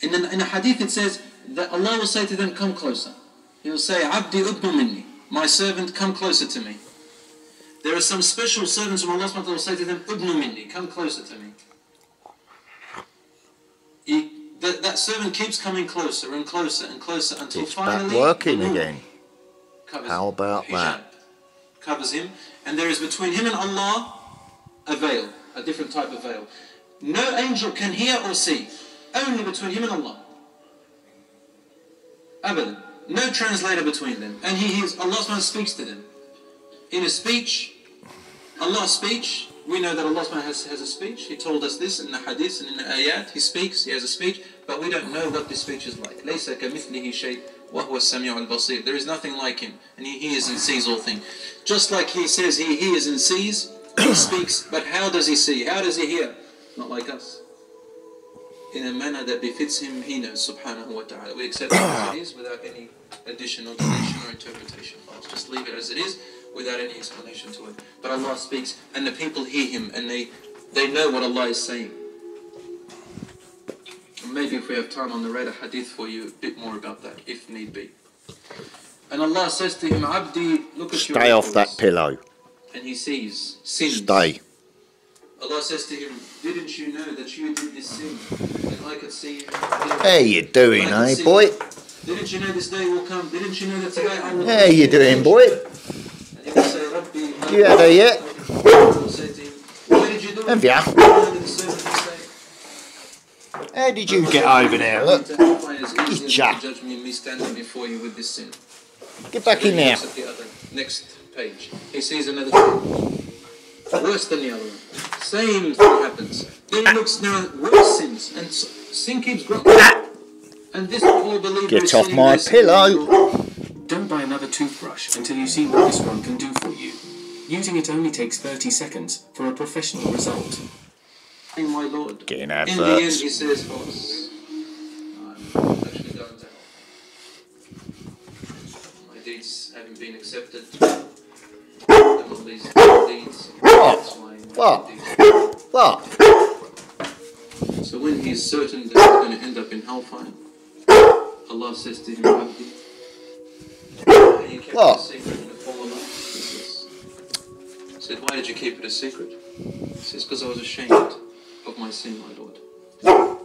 In, an, in a hadith it says that Allah will say to them, come closer. He will say, Abdi udnu minni, my servant, come closer to me. There are some special servants from Allah subhanahu wa ta'ala will say to them, udnu minni, come closer to me. He, that, that servant keeps coming closer and closer and closer until It's finally back working again. covers How him. about Hijab that? Covers him, and there is between him and Allah a veil, a different type of veil. No angel can hear or see, only between him and Allah. Abadan. No translator between them. And he hears, Allah subhanahu speaks to them. In a speech, Allah's speech, we know that Allah subhanahu has, has a speech. He told us this in the hadith and in the ayat. He speaks, he has a speech, but we don't know what this speech is like. لَيْسَ كَمِثْلِهِ شَيْءٍ وَهُوَ السَّمِيعُ الْبَصِيرُ There is nothing like him, and he hears and sees all things. Just like he says he hears and sees, he speaks, but how does he see? How does he hear? Not like us. In a manner that befits him, he knows, subhanahu wa ta'ala. We accept it as it is without any additional deletion or interpretation. I'll just leave it as it is without any explanation to it. But Allah speaks, and the people hear Him, and they, they know what Allah is saying. And Maybe if we have time, on the a hadith for you a bit more about that, if need be. And Allah says to him, Abdi, look at your Stay off that pillow. And he sees sins. Stay. Allah says to him, Didn't you know that you did this sin? And I could see you. How you doing, eh, could boy? Didn't you know this day will come? Didn't you know that today I will How you doing, boy? And he will say, Rabbi, You had her yet? I will say to him, Why did you? Have ya? And the servant will say, How did you get over there? Look, "To hellfire is easier than Cha. to judge me and me standing before you with this sin. get back in there. looks at the other, next page. He sees another. Worse than the other one. Same thing happens. Then he looks now at worse sins, and s- sin keeps growing. And this poor believer Get is off my pillow. Don't buy another toothbrush until you see what this one can do for you. Using it only takes 30 seconds for a professional result. my Lord. Getting In the end, he says, oh, Boss, I'm actually going to hell. My deeds haven't been accepted. That's why my What? deeds- What? So when he is certain that he's going to end up in hellfire, Allah says to him, Abdi, "Have you kept it a secret in the former life? He he said, why did you keep it a secret? He says, because I was ashamed of my sin, my Lord.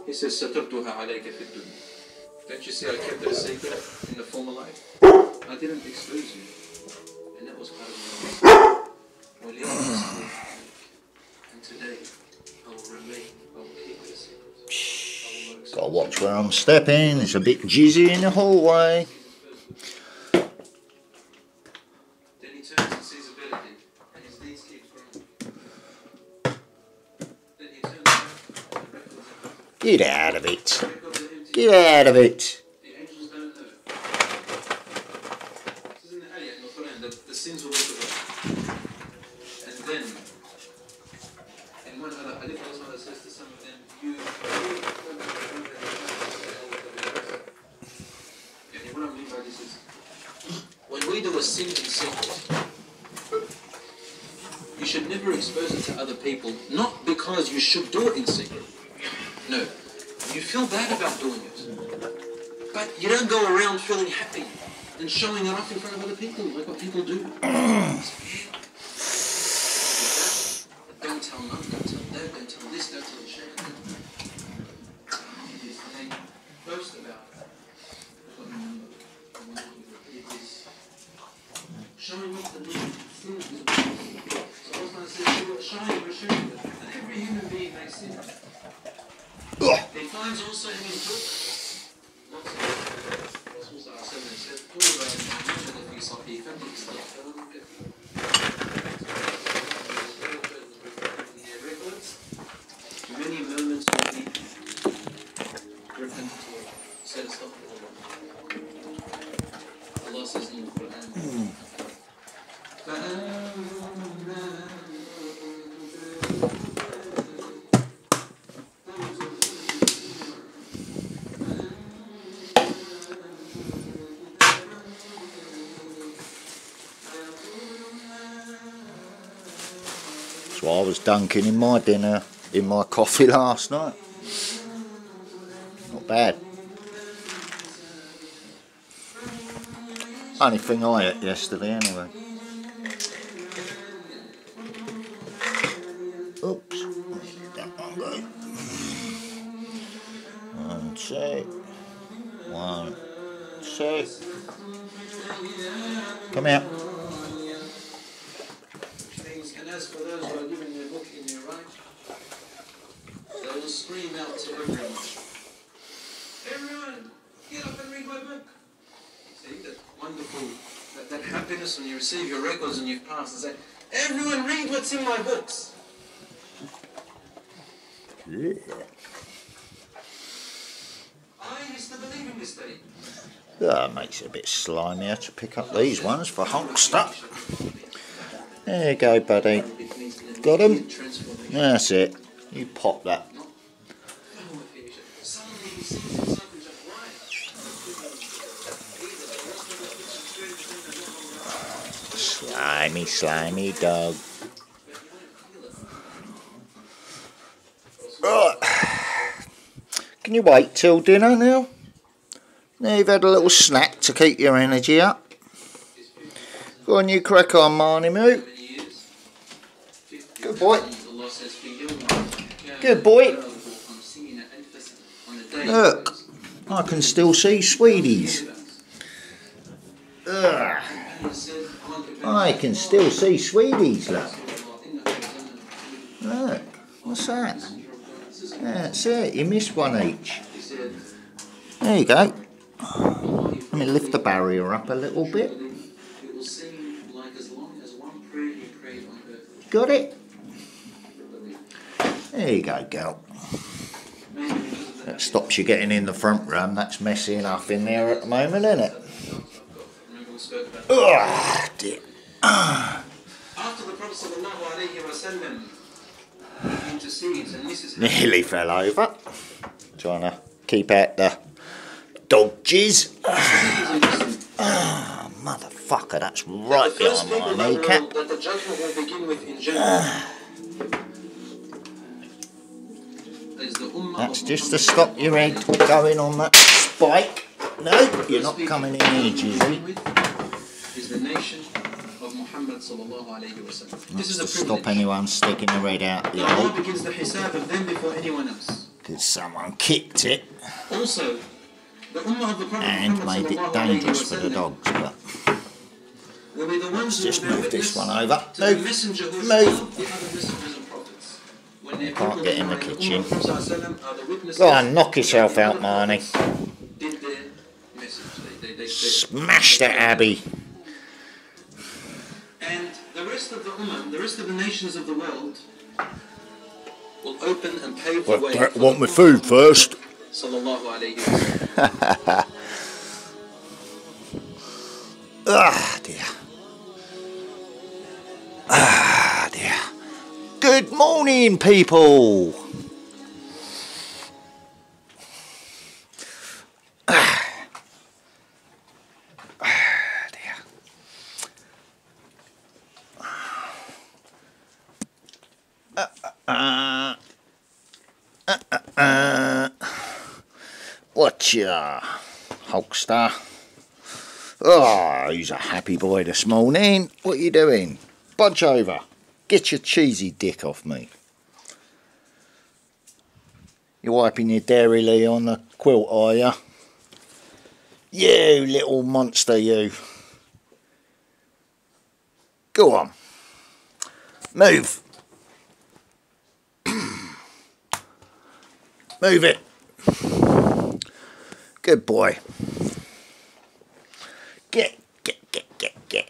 He says, Satartuha alayka fi dunya. Don't you see I kept it a secret in the former life? I didn't expose you. Today, I will remain, I will keep it a secret. Gotta watch where I'm stepping. It's a bit jizzy in the hallway. Then he turns and sees ability, and his deeds keep growing. Then he turns back, and the Get out of it. the records are empty. Get out of it. The angels don't know. This is in the ayah in the Quran that the sins will be forgotten. And then, in one other hadith, Allah says to some of them, You. And what I mean by this is, when we do a sin in secret, you should never expose it to other people, not because you should do it in secret. No. You feel bad about doing it. But you don't go around feeling happy and showing it off in front of other people like what people do. don't tell mum, don't tell dad, don't tell this, don't tell the sheikh. Yes, and they boast about it. But remember, I want you to repeat this. Showing off the sin is a So Allah says, showing your shame. And every human being makes sin. He finds also in his book Kurva, nem tudok vissza a féket, tisztelt felül, was dunking in my dinner, in my coffee last night. Not bad. Only thing I ate yesterday anyway. Oops. Let that one go. One, two. One, two. Come here. things, and as for those who are given their book in their right, they will scream out to everyone, Everyone, get up and read my book. See that wonderful, that, that happiness when you receive your records and you've passed and say, Everyone read what's in my books. I used to believe in this day. Ah, it a to pick up these ones for Hulkster. There you go, buddy. Got 'em? That's it. You pop that. Slimy, slimy dog. Can you wait till dinner now? Now you've had a little snack to keep your energy up. Go on, you crack on, Marnie Moo. Good boy. Good boy. Look, I can still see sweeties. Ugh, I can still see sweeties, look. Look, what's that? That's it, you missed one each. There you go. Let me lift the barrier up a little bit. Got it? There you go, girl. That stops you getting in the front room. That's messy enough in there at the moment, isn't it? Ugh, dear. Nearly fell over. Trying to keep out the dog jizz. Ah, motherfucker, that's right behind my kneecap. that the judgment will begin with in is That's just to stop your head going on that spike. No, you're not coming in here, Jizzy. is the nation of Muhammad sallallahu alayhi wa. This is To stop anyone sticking their head out the Allah hole. begins the hisab of them before anyone else. Because someone kicked it Also, and made it dangerous for the dogs. But will be the ones just move this one over. Move. Move. followed the other messengers and prophets. When their Can't get in the and ummah of kitchen. the Prophet sallallahu are the witnesses Go on, knock yourself out, Marnie. Smash that Abbey. And the rest of the ummah, the rest of the nations of the world, will open and pave the way. want my food first. Sallallahu alayhi wa sallam. Ah, dear. Ah, dear. Good morning, people. Ah. Ah, dear. Uh, uh, uh, uh, uh. Ya, Hulkster? Oh, he's a happy boy this morning. What are you doing? Bunch over. Get your cheesy dick off me. You're wiping your Dairylea on the quilt, are you? You little monster, you. Go on. Move. Move it. Good boy. Get, get, get, get, get.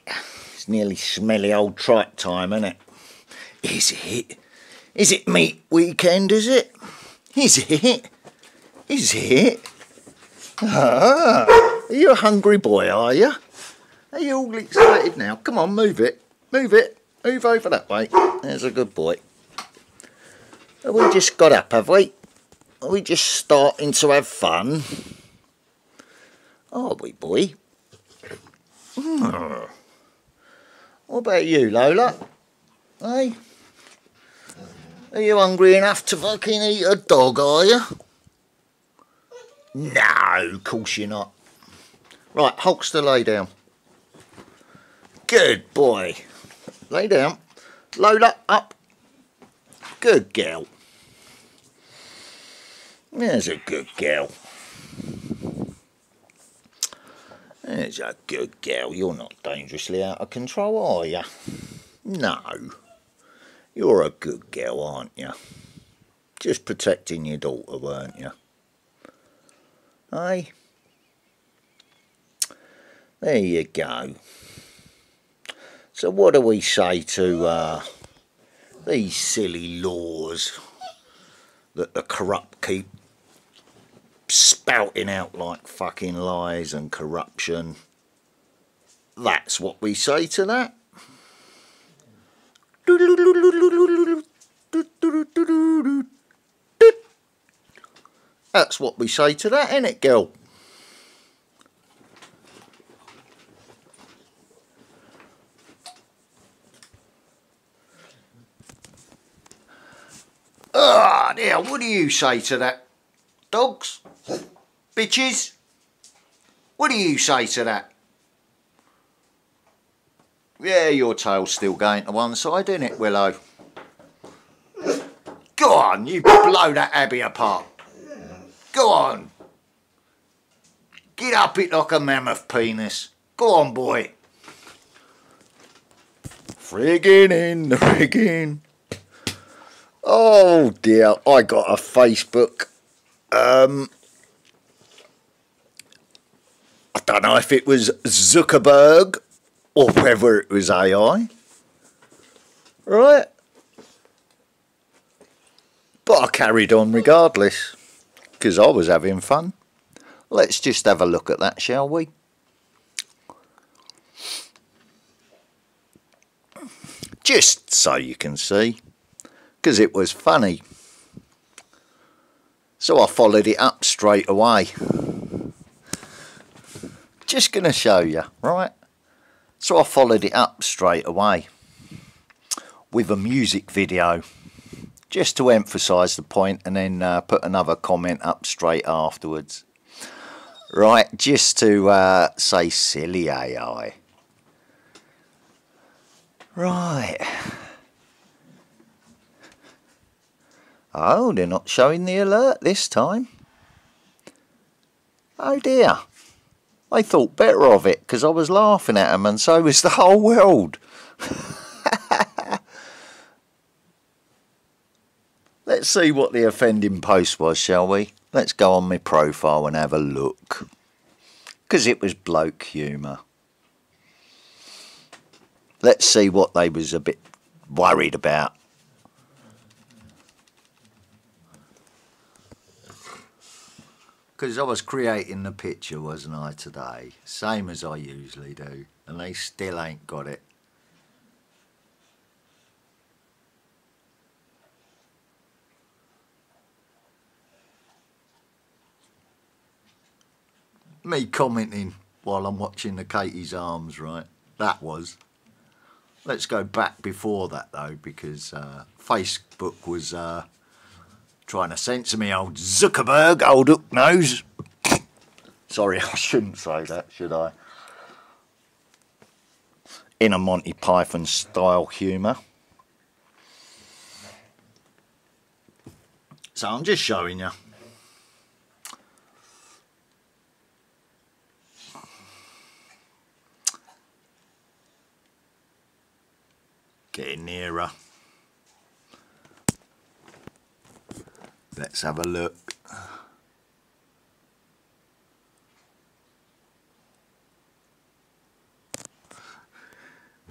It's nearly smelly old tripe time, isn't it? Is it? Is it meat weekend, is it? Is it? Is it? Ah, are you a hungry boy, are you? Are you all excited now? Come on, move it. Move it. Move over that way. There's a good boy. We just got up, have we? Are we just starting to have fun? Are we, boy? Hmm. What about you, Lola? Hey? Are you hungry enough to fucking eat a dog, are you? No, of course you're not. Right, Hulkster, lay down. Good boy. Lay down. Lola, up. Good girl. There's a good girl. There's a good girl. You're not dangerously out of control, are you? No. You're a good girl, aren't you? Just protecting your daughter, weren't you? Hey? There you go. So what do we say to uh, these silly laws that the corrupt keep spouting out like fucking lies and corruption? That's what we say to that. That's what we say to that, ain't it, girl? Ah, now, what do you say to that? Dogs? Bitches? What do you say to that? Yeah, your tail's still going to one side, isn't it, Willow? Go on, you blow that Abby apart. Go on. Get up it like a mammoth penis. Go on, boy. Friggin' in the. Oh dear, I got a Facebook. Um, I don't know if it was Zuckerberg or whether it was AI. Right? But I carried on regardless because I was having fun. Let's just have a look at that, shall we? Just so you can see because it was funny. So I followed it up straight away. Just going to show you, right? So I followed it up straight away with a music video just to emphasise the point and then uh, put another comment up straight afterwards. Right, just to uh, say silly AI. Right. Oh, they're not showing the alert this time. Oh dear. I thought better of it because I was laughing at them and so was the whole world. Let's see what the offending post was, shall we? Let's go on my profile and have a look. Because it was bloke humour. Let's see what they was a bit worried about. Because I was creating the picture, wasn't I, today? Same as I usually do, and they still ain't got it. Me commenting while I'm watching the Katie's Arms, right? That was. Let's go back before that, though, because uh, Facebook was... Uh, Trying to censor me, old Zuckerberg, old hook nose. Sorry, I shouldn't say that, should I? In a Monty Python style humour. So I'm just showing you. Getting nearer. Let's have a look.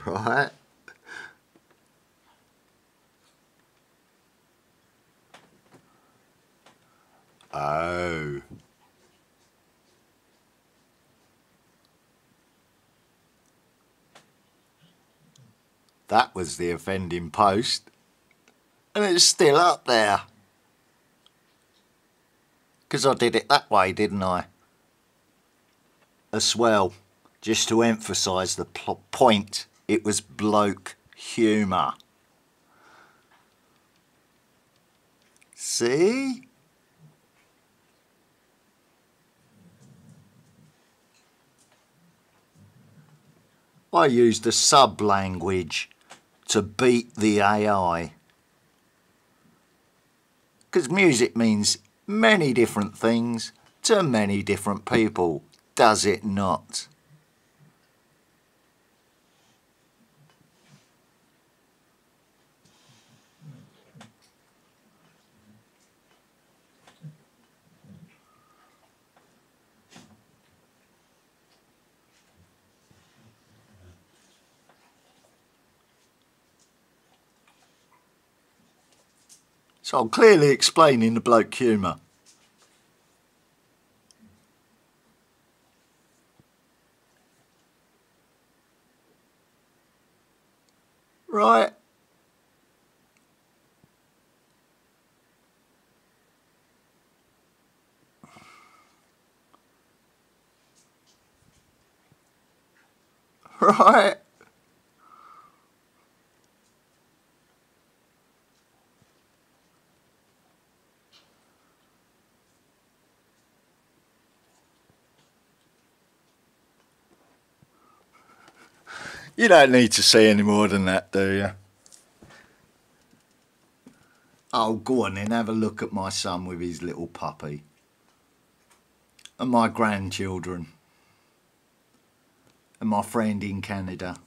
Right. Oh. That was the offending post. And it's still up there because I did it that way, didn't I? As well, just to emphasise the point, it was bloke humour. See? I used a sub-language to beat the AI. Because music means many different things to many different people, does it not? So I'm clearly explaining the bloke humour. Right. Right. You don't need to see any more than that, do you? Oh, go on then, have a look at my son with his little puppy. And my grandchildren. And my friend in Canada.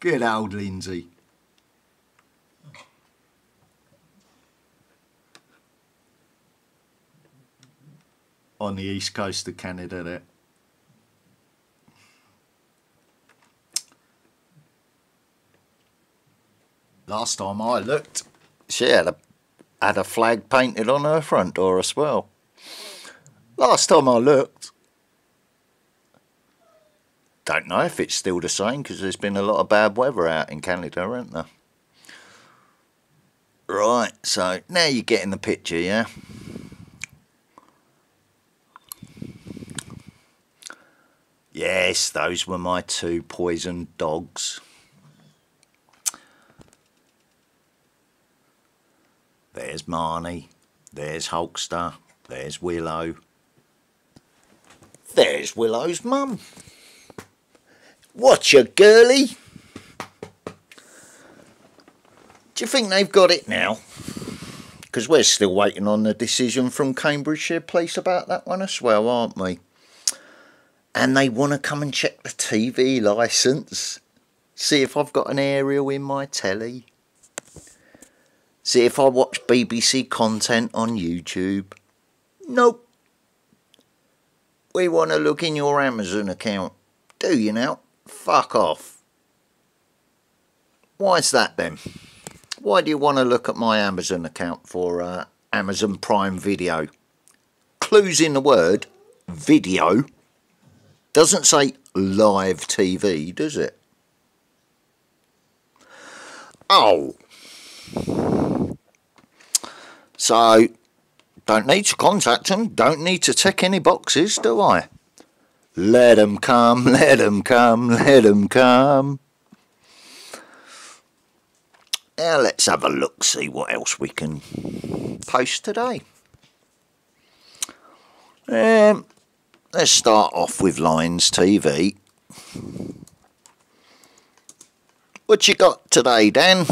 Good old Lindsay. On the east coast of Canada there. Last time I looked, she had a had a flag painted on her front door as well. Last time I looked, don't know if it's still the same because there's been a lot of bad weather out in Canada, hasn't there? Right, so now you're getting the picture, yeah? Yes, those were my two poisoned dogs. There's Marnie. There's Hulkster. There's Willow. There's Willow's mum. Watch your girly. Do you think they've got it now? Because we're still waiting on the decision from Cambridgeshire Police about that one as well, aren't we? And they want to come and check the TV licence. See if I've got an aerial in my telly. See if I watch BBC content on YouTube. Nope. We want to look in your Amazon account. Do you now? Fuck off. Why's that then? Why do you want to look at my Amazon account for uh, Amazon Prime Video? Clues in the word video. Doesn't say live TV, does it? Oh. So, don't need to contact them, don't need to tick any boxes, do I? Let them come, let them come, let them come. Now let's have a look, see what else we can post today. Um, let's start off with Lions TV. What you got today, Dan?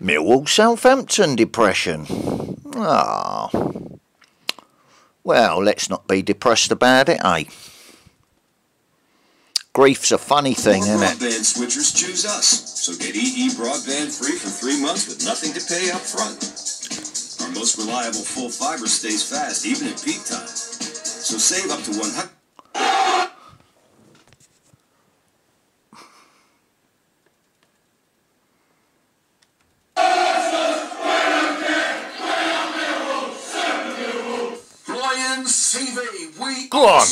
Millwall Southampton depression. Ah. Well, let's not be depressed about it, eh? Grief's a funny thing, More isn't it? broadband switchers choose us. So get EE broadband free for three months with nothing to pay up front. Our most reliable full fiber stays fast even at peak. So save up to 100.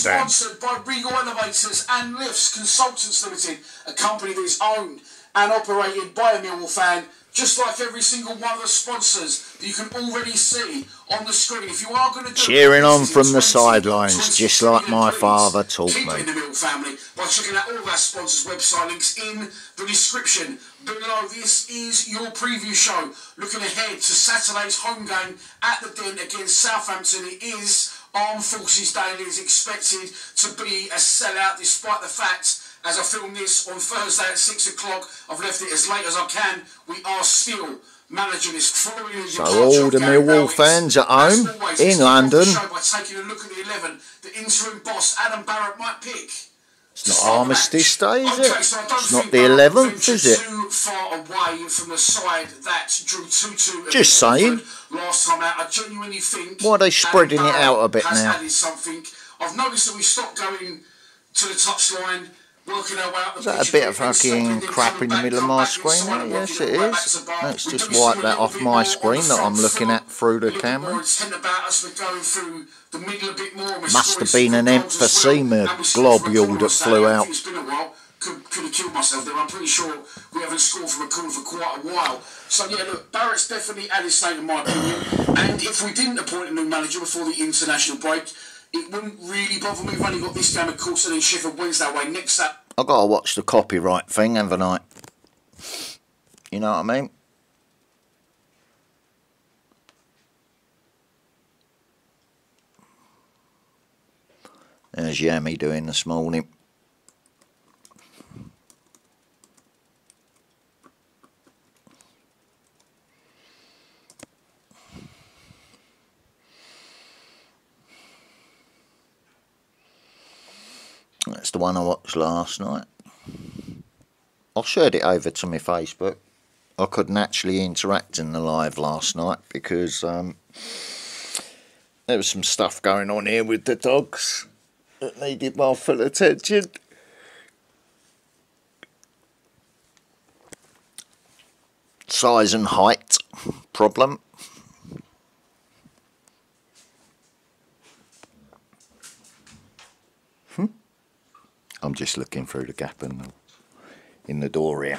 We Go are on, Dan. sponsored by Regal Elevators and Lifts Consultants Limited, a company that is owned and operated by a Millwall fan, just like every single one of the sponsors that you can already see on the screen. If you are going to do Cheering on from the sidelines, just like my father taught keep me. the Millwall family by checking out all our sponsors' website links in the description below. This is your preview show. Looking ahead to Saturday's home game at the Den against Southampton. It is Armed Forces it is expected to be a sellout despite the fact as I film this on Thursday at 6 o'clock, I've left it as late as I can. We are still managing this the So all the Millwall fans at home, always, in let's kick off the London. By taking a look at the 11, the interim boss Adam Barrett might pick. It's not Armistice Day, is it? Okay, so It's not the 11th, is it? Too far away from the side that drew 2-2 Just saying. Last time out, I genuinely think. Why are they spreading it out a bit now? I've noticed that we stopped going to the touchline. Working our way up the Is that a bit of fucking crap in the middle of my screen? Yes, it is. back to the bar. Let's just wipe that off my screen that I'm looking at through the a little bit camera. more intent about us. We're going through the middle a bit more. We're Must have been an emphysema well. And we scored from a globule that flew out. think It's been a while. Could, could have killed myself there. I'm pretty sure we haven't scored from a corner for quite a while. So yeah, look, Barrett's definitely at his state, in my opinion. And if we didn't appoint a new manager before the international break, it wouldn't really bother me. We've only got this game, of course, and then Sheffield Wednesday away next Saturday. i got to watch the copyright thing, haven't I? You know what I mean? There's Yami doing this morning. That's the one I watched last night. I shared it over to my Facebook. I couldn't actually interact in the live last night because um, there was some stuff going on here with the dogs that needed my full attention. Size and height problem. I'm just looking through the gap in the, in the door here.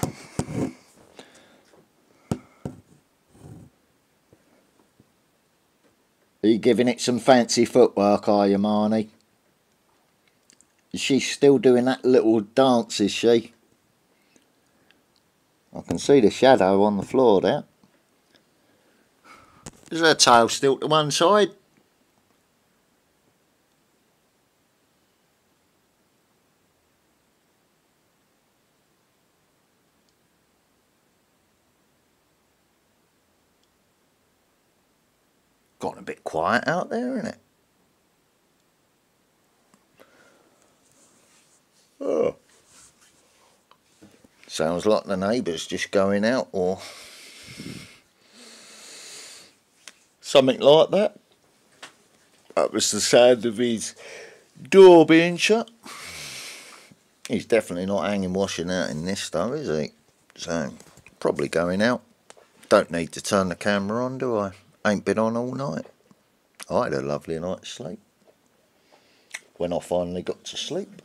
Are you giving it some fancy footwork, are you, Marnie? Is she still doing that little dance, is she? I can see the shadow on the floor there. Is her tail still to one side? Gotten a bit quiet out there, isn't it? Oh. Sounds like the neighbours just going out or something like that. That was the sound of his door being shut. He's definitely not hanging washing out in this though, is he? So, probably going out. Don't need to turn the camera on, do I? Ain't been on all night. I had a lovely night's sleep. When I finally got to sleep.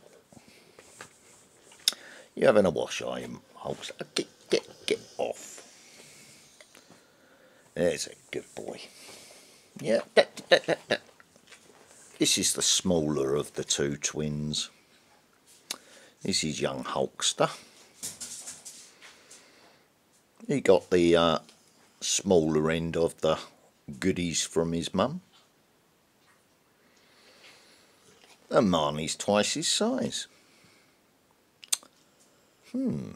You having a wash, you, Holmes? Uh, Get, get, get off. There's a good boy. Yeah. This is the smaller of the two twins. This is young Hulkster. He got the uh, smaller end of the goodies from his mum. And Marnie's twice his size. Hmm.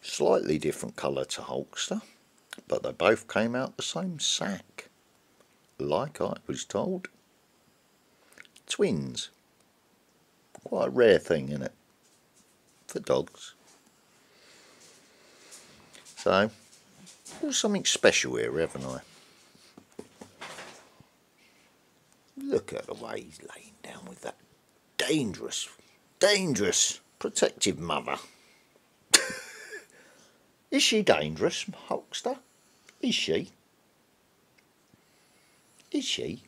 Slightly different colour to Hulkster, but they both came out the same sack. Like I was told. Twins. Quite a rare thing, isn't it? For dogs. So, something special here, haven't I? Look at the way he's laying down with that dangerous, dangerous, protective mother. Is she dangerous, Hulkster? Is she? Is she?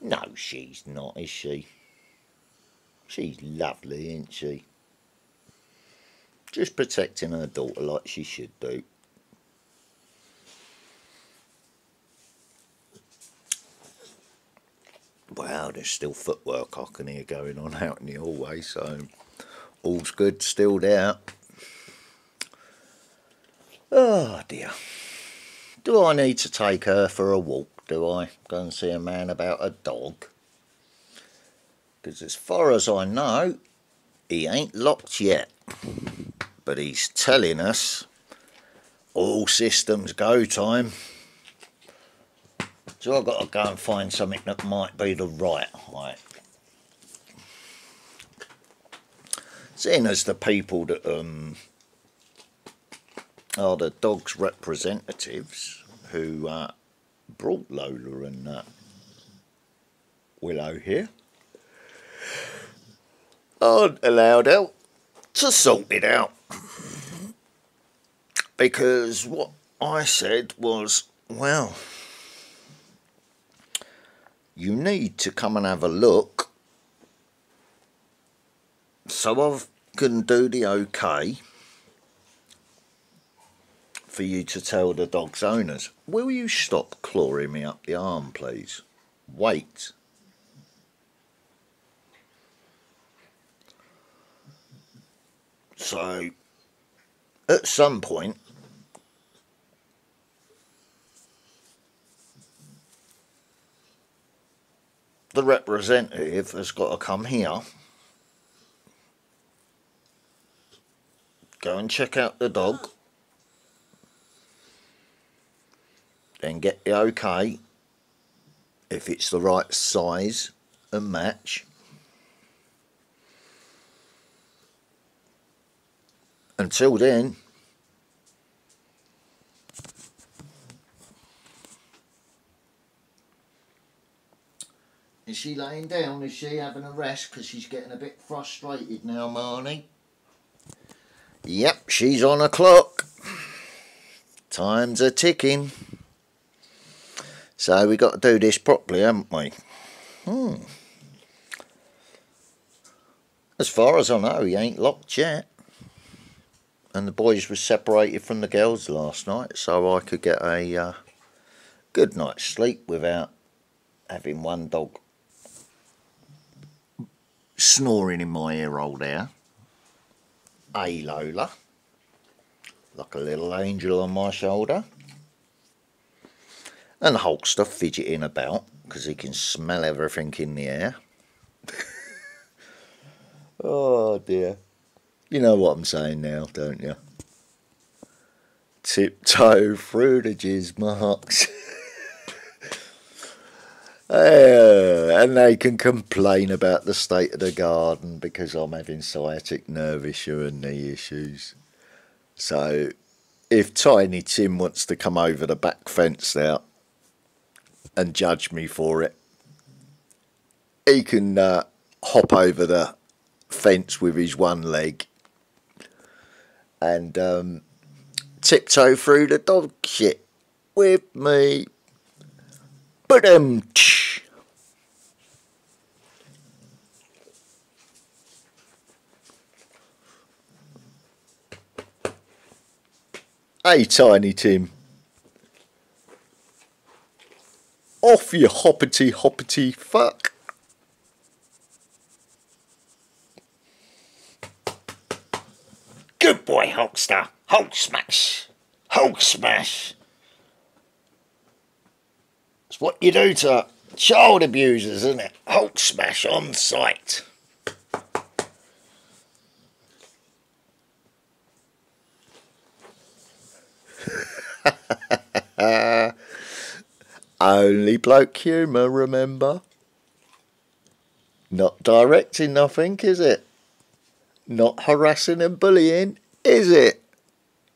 No, she's not, is she? She's lovely, isn't she? Just protecting her daughter like she should do. Wow, there's still footwork I can hear going on out in the hallway, so all's good still there. Oh dear. Do I need to take her for a walk? Do I go and see a man about a dog? Because as far as I know, he ain't locked yet. But he's telling us all systems go time. So I've got to go and find something that might be the right height. Seeing as the people that um, are the dog's representatives who uh, brought Lola and uh, Willow here aren't allowed out to sort it out. Because what I said was, well, you need to come and have a look so I can do the okay for you to tell the dog's owners. Will you stop clawing me up the arm, please? Wait. So, at some point, the representative has got to come here, go and check out the dog, then get the okay if it's the right size and match. Until then, Is she laying down? Is she having a rest? Because she's getting a bit frustrated now, Marnie. Yep, she's on a clock. Time's are ticking. So we got to do this properly, haven't we? Hmm. As far as I know, he ain't locked yet. And the boys were separated from the girls last night, so I could get a uh, good night's sleep without having one dog snoring in my ear hole there. Hey Lola, like a little angel on my shoulder. And Hulkster fidgeting about because he can smell everything in the air. oh dear. You know what I'm saying now, don't you? Tiptoe through the jizz marks. Uh, and they can complain about the state of the garden because I'm having sciatic nerve issue and knee issues. So, if Tiny Tim wants to come over the back fence now and judge me for it, he can uh, hop over the fence with his one leg and um, tiptoe through the dog shit with me. But. Hey, Tiny Tim. Off you hoppity hoppity fuck. Good boy, Hulkster. Hulk smash. Hulk smash. It's what you do to child abusers, isn't it? Hulk smash on sight. Only bloke humour, remember? Not directing nothing, is it? Not harassing and bullying, is it?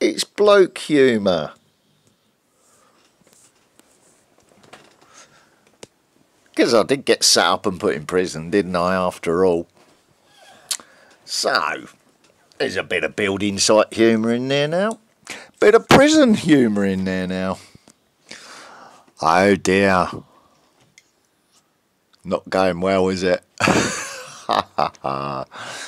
It's bloke humour. Because I did get set up and put in prison, didn't I, after all? So, there's a bit of building site humour in there now. Bit of prison humour in there now. Oh dear. Not going well, is it?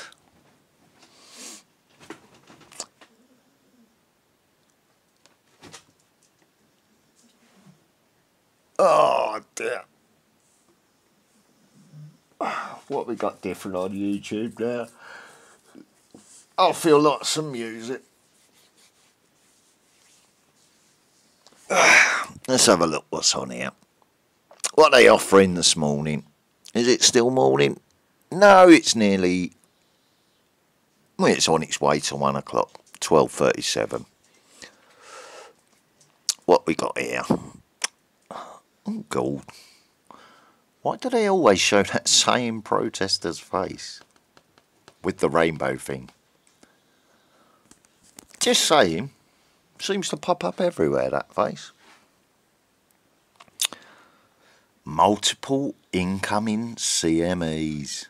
Oh, dear. What we got different on YouTube now? I feel like some music. Let's have a look what's on here. What are they offering this morning? Is it still morning? No, it's nearly. Well, it's on its way to one o'clock. Twelve thirty-seven. What we got here? Oh God! Why do they always show that same protester's face with the rainbow thing? Just saying, seems to pop up everywhere. That face. Multiple incoming CMEs.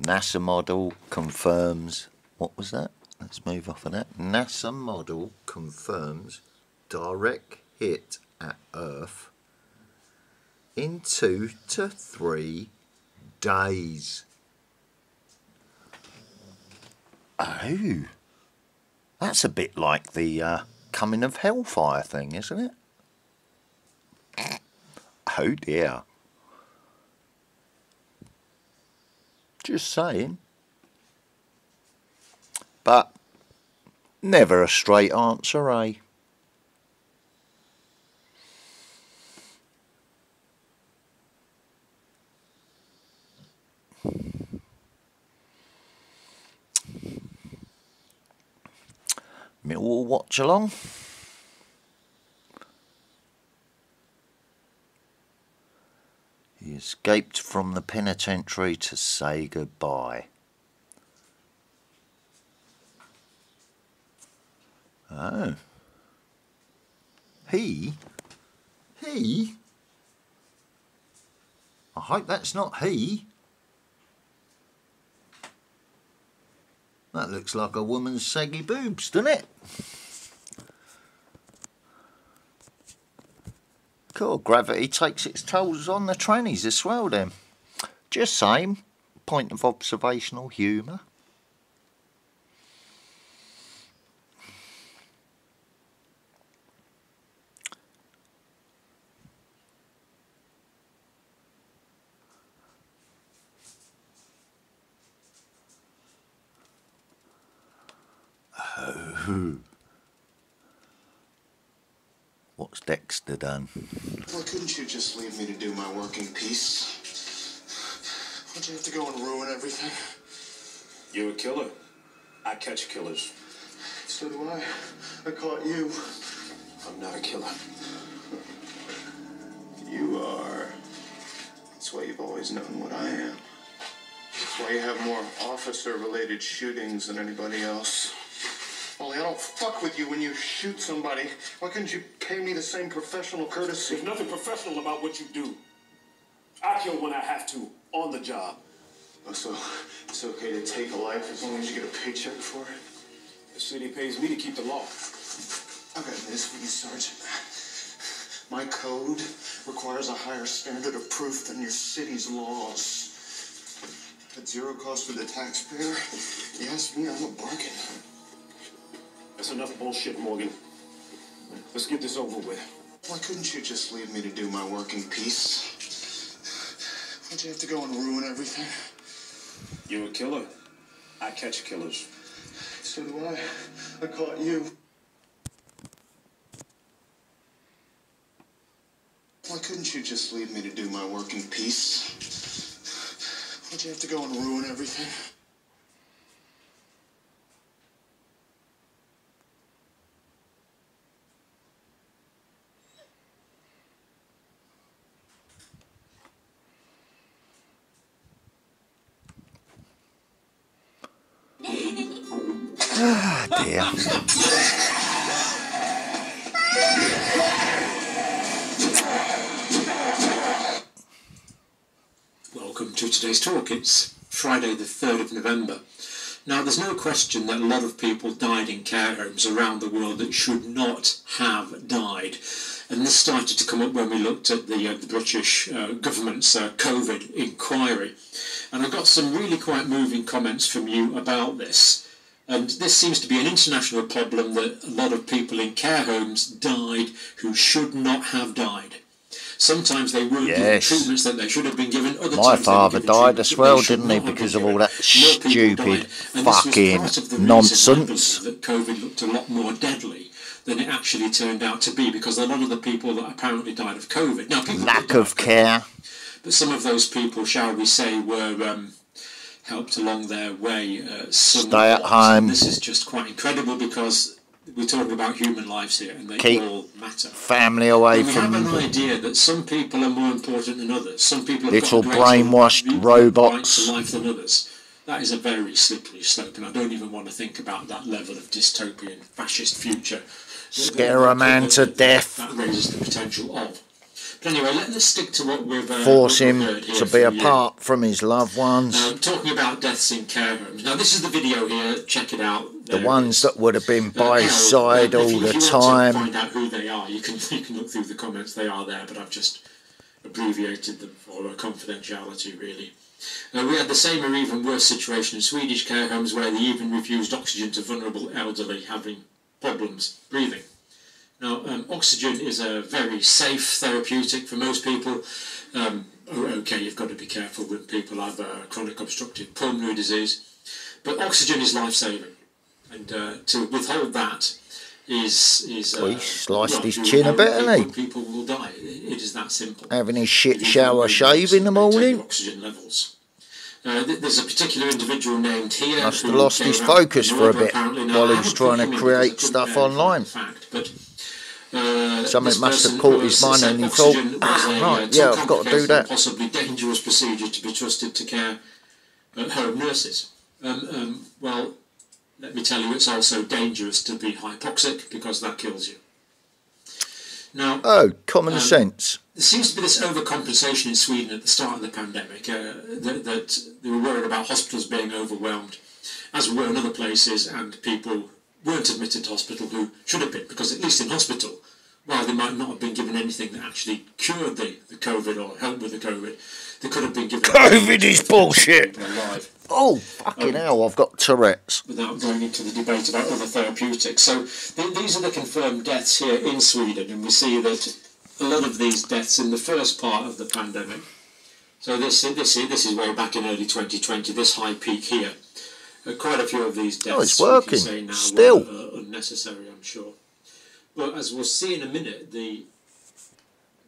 NASA model confirms. What was that? Let's move off of that. NASA model confirms direct hit at Earth in two to three days. Oh, that's a bit like the uh, coming of hellfire thing, isn't it? Oh dear. Just saying. But never a straight answer, eh? Millwall watch along. He escaped from the penitentiary to say goodbye. Oh. He? He? I hope that's not he. That looks like a woman's saggy boobs, doesn't it? Cool, gravity takes its tolls on the trannies as well then. Just same, point of observational humour. Oh. What's Dexter done? Why couldn't you just leave me to do my work in peace? Why'd you have to go and ruin everything? You're a killer. I catch killers. So do I. I caught you. I'm not a killer. You are. That's why you've always known what I am. That's why you have more officer-related shootings than anybody else. Only I don't fuck with you when you shoot somebody. Why couldn't you pay me the same professional courtesy? There's nothing professional about what you do. I kill when I have to, on the job. Oh, so it's okay to take a life as long as you get a paycheck for it? The city pays me to keep the law. I got this for you, Sergeant. My code requires a higher standard of proof than your city's laws. At zero cost to the taxpayer, you ask me, I'm a bargain. That's enough bullshit, Morgan. Let's get this over with. Why couldn't you just leave me to do my work in peace? Why'd you have to go and ruin everything? You're a killer. I catch killers. So do I. I caught you. Why couldn't you just leave me to do my work in peace? Why'd you have to go and ruin everything? Today's talk. It's Friday, the 3rd of November. Now, there's no question that a lot of people died in care homes around the world that should not have died. And this started to come up when we looked at the, uh, the British uh, government's uh, COVID inquiry. And I got some really quite moving comments from you about this. And this seems to be an international problem that a lot of people in care homes died who should not have died. Sometimes they weren't given Yes. treatments that they should have been given. Other My father died as well, didn't he, not have been because of all that stupid and fucking part of the nonsense. that COVID looked a lot more deadly than it actually turned out to be because a lot of the people that apparently died of COVID. Now, people Lack of care. but some of those people, shall we say, were um, helped along their way. Uh. Stay at home. This is just quite incredible because we're talking about human lives here, and they Keep all matter. Family away And we have from an idea that some people are more important than others. Some people are Little got a greater brainwashed right robots. to life than others. That is a very slippery slope, and I don't even want to think about that level of dystopian fascist future. Scare a man to death. That raises the potential of. Anyway, let, us stick to what we've uh, force him to be from you. apart from his loved ones. Um, talking about deaths in care homes. Now, this is the video here. Check it out. The There it ones that would have been Uh, by his Harold, side uh, all you- the if you want to time. find out who they are, you can you can look through the comments. They are there, but I've just abbreviated them for uh, confidentiality, really. Uh, we had the same or even worse situation in Swedish care homes where they even refused oxygen to vulnerable elderly having problems breathing. Now, um, oxygen is a very safe therapeutic for most people. Um, okay, you've got to be careful when people have uh, chronic obstructive pulmonary disease, but oxygen is life saving, and uh, to withhold that is is. Uh, Well, he sliced his chin a bit, people- hasn't he? People will die. It is that simple. Having his shit shower shave in the morning. Oxygen levels. Uh, th- there's a particular individual named here. Must have lost his focus for a bit while he was trying to create because I couldn't stuff online. Fact, but, Something must have caught his mind and he thought, oxygen was a, "Ah, uh, right, too yeah, I've got to do that." Possibly dangerous procedure to be trusted to care at home nurses. Um, um, well, let me tell you, it's also dangerous to be hypoxic because that kills you. Now, Oh, common Um, sense. there seems to be this overcompensation in Sweden at the start of the pandemic uh, that, that they were worried about hospitals being overwhelmed, as were in other places, and people weren't admitted to hospital who should have been, because at least in hospital, while they might not have been given anything that actually cured the, the COVID or helped with the COVID, they could have been given. COVID is bullshit. Alive Oh, fucking um, hell, I've got Tourette's. without going into the debate about other therapeutics. So th- these are the confirmed deaths here in Sweden, and we see that a lot of these deaths in the first part of the pandemic. So this this this is way back in early 2020. This high peak here. Quite a few of these deaths. Oh, it's working. say now Still. were, uh, unnecessary, I'm sure. But as we'll see in a minute, the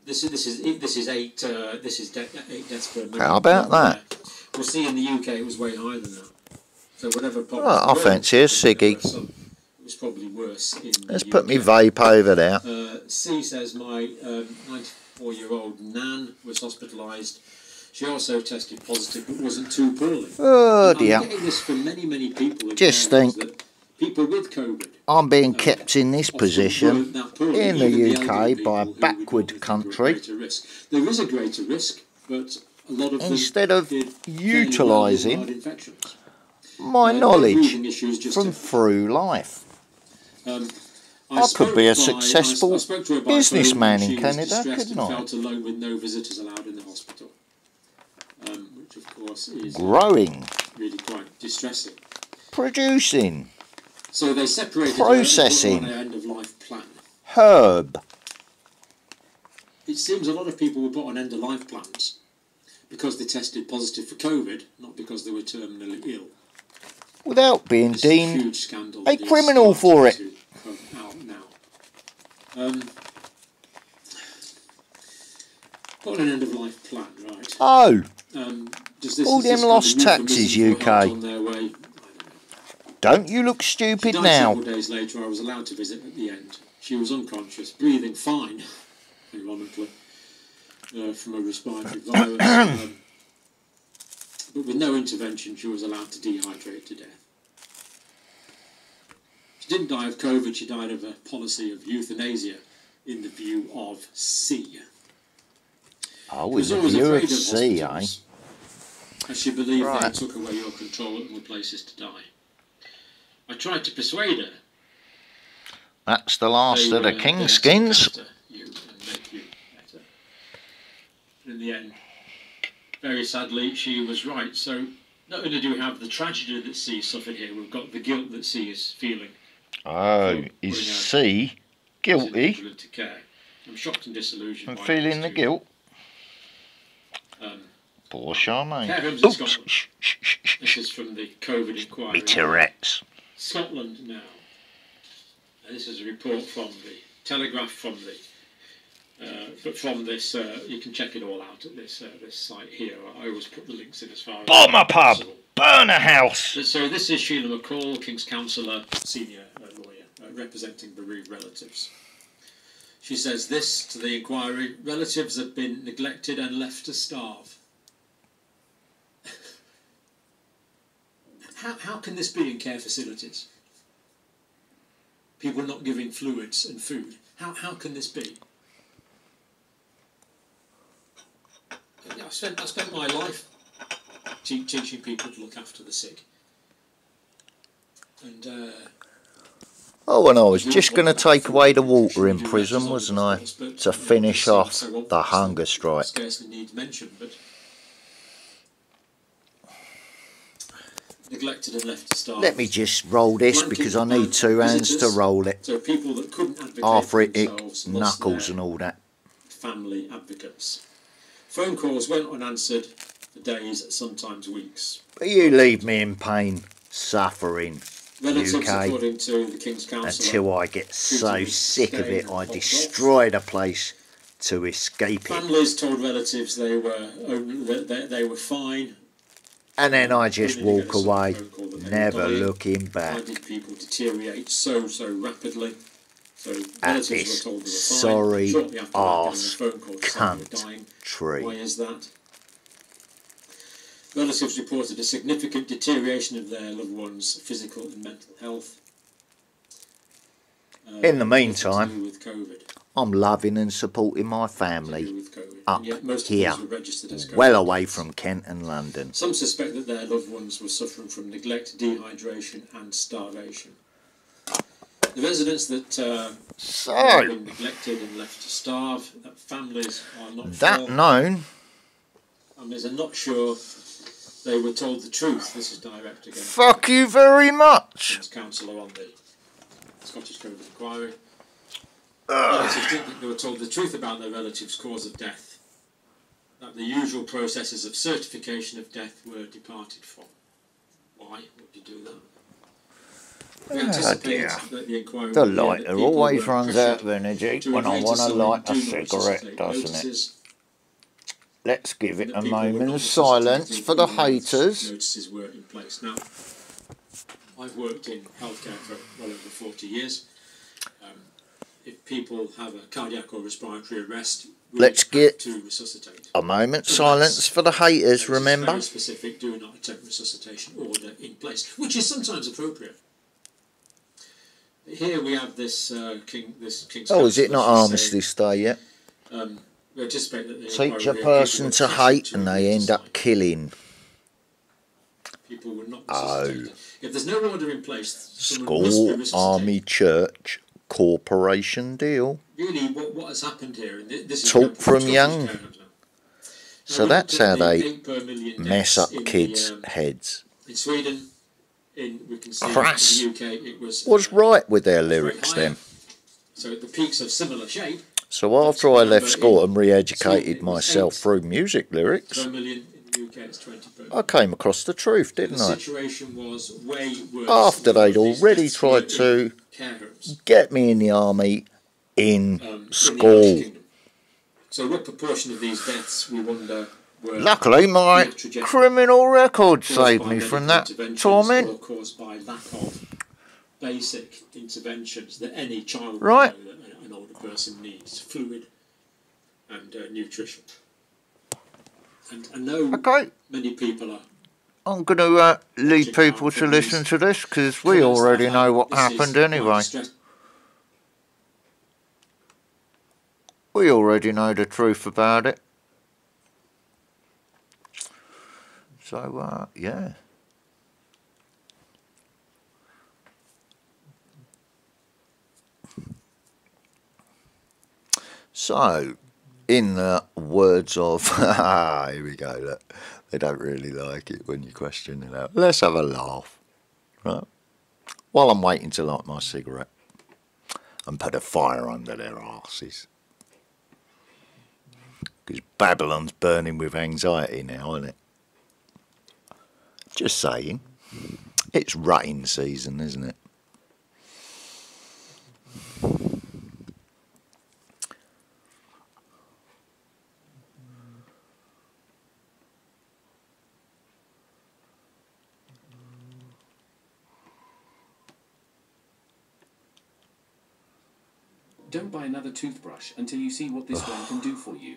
this is this is this is eight uh, this is de- eight deaths per million. How about that? We'll see in the UK it was way higher than that. So whatever. Right, I fancy a ciggy. It was probably worse in Let's put me vape over there. Uh, C says my 94 year old nan was hospitalised. She also tested positive but wasn't too poorly. Oh I'm dear. getting this from many, many. Just think. that People with COVID. I'm being uh, kept in this position poorly, in the UK people by a backward normally think were at country. There is a greater risk, but a lot of instead of did fairly well with utilising my knowledge breathing issues, just from a- through life. Um, I could be a by- I- successful I spoke to her by businessman in Canada, couldn't I? Felt alone with no visitors allowed in the hospital, um, which of course is Growing, really quite distressing. producing, So they separated Processing. her and put her on an end of life plan. herb. It seems a lot of people were put on end of life plans because they tested positive for COVID, not because they were terminally ill. without being This is a deemed huge scandal a criminal for starting to come out now. Um, put on an end of life plan, right? oh Um, does this, All them lost taxes, UK. help On their way? I don't you look She stupid died now several days later. I was allowed to visit at the end. She was unconscious, breathing fine, ironically, uh, from a respiratory virus. um, but with no intervention, she was allowed to dehydrate to death. She didn't die of COVID, she died of a policy of euthanasia in the view of C. oh She with was the always view afraid of of C, eh? hospitals, As she believed they took away your control and were places to die. I tried to persuade her That's the last they of the were king skins. you and make you better. In the end, very sadly, she was right. So not only do we have the tragedy that C suffered here, we've got the guilt that C is feeling. Oh, is out- C guilty? To care. I'm shocked and disillusioned. I'm feeling this the too. guilt. Um, Poor Charmaine. Care homes in Oops. Scotland. This is from the COVID inquiry. Me Tourette's. Scotland now. And this is a report from the Telegraph from the. Uh, but from this, uh, you can check it all out at this uh, this site here. I always put the links in as far as Bomb pub! Burn a house! So, so this is Sheila McCall, King's Counsellor, senior uh, lawyer, uh, representing bereaved relatives. She says this to the inquiry: relatives have been neglected and left to starve. how, how can this be in care facilities? People not giving fluids and food. How, how can this be? I spent I spent my life te- teaching people to look after the sick. And uh, Oh, and I was just going to take away the water in prison, wasn't I? To finish off the hunger strike. Scarcely needs mention, but neglected and left to starve. Let me just roll this because I need two hands to roll it. So people that couldn't advocate Arthritic knuckles and all that. family advocates. Phone calls went unanswered for days, sometimes weeks. But you leave me in pain, suffering, UK, according to the King's Counsel, until eh? I get so sick of it I destroy the place to escape it. Families told relatives they were oh, they, they were fine. And then I just walk get a sudden away, phone call that they were never looking Why back did people deteriorate so so rapidly? So at relatives this were told they were fine. sorry Shortly after that, getting a arse phone call to say they were cunt dying. Why is that? Relatives reported a significant deterioration of their loved ones' physical and mental health. Uh, In the meantime, with COVID, I'm loving and supporting my family up here, registered as COVID well away from Kent and London. Some suspect that their loved ones were suffering from neglect, dehydration, and starvation. The residents that uh, have So, been neglected and left to starve, that families are not that sure, known, families are not sure they were told the truth. This is direct again. fuck you very much. King's Counsellor on the Scottish COVID Inquiry. Relatives think they were told the truth about their relative's cause of death. That the usual processes of certification of death were departed from. Why would you do that? We ah, anticipate dear. that the inquiry The will hear that lighter always runs out of energy when I want to light a cigarette, doesn't it? Let's give it a moment of silence for the haters. Notices were in place. Now, I've worked in healthcare for well over 40 years. Um, if people have a cardiac or respiratory arrest, Let's get to resuscitate. A moment silence for the haters, There is a remember? Specific do not attempt resuscitation order in place, which is sometimes appropriate. Here we have this uh, king, this king's. Oh, is it not Armistice Day yet? Um, Teach a person to hate and they end up killing. People were not Oh. resuscitated. If there's no order in place, School, army, church, corporation deal. Really, what, what has happened here? And this is Talk from young. care homes now. So Now, that's how they eight per million Mess up in the, kids' um, heads. in Sweden, in we can see Crass. in the UK, it was What's uh, right with their lyrics then? So the peaks of similar shape So after I left school and re-educated myself through music lyrics, per million. In the UK, it's twenty per. I came across the truth, didn't I? situation was way worse. After they'd already tried to get me in the army in in the United school. So what proportion of these deaths we wonder were Luckily, my criminal record saved me from that torment. caused by lack of basic interventions that any child Right. Person needs fluid and uh, nutrition. And I know Okay, many people are I'm going to uh, lead people to listen to this because we already know what happened anyway. We already know the truth about it. So, uh, yeah. So, in the words of, ah, here we go, look, they don't really like it when you question it out. Let's have a laugh, right? While I'm waiting to light my cigarette and put a fire under their asses. Because Babylon's burning with anxiety now, isn't it? Just saying. It's rain season, isn't it? Don't buy another toothbrush until you see what this one can do for you.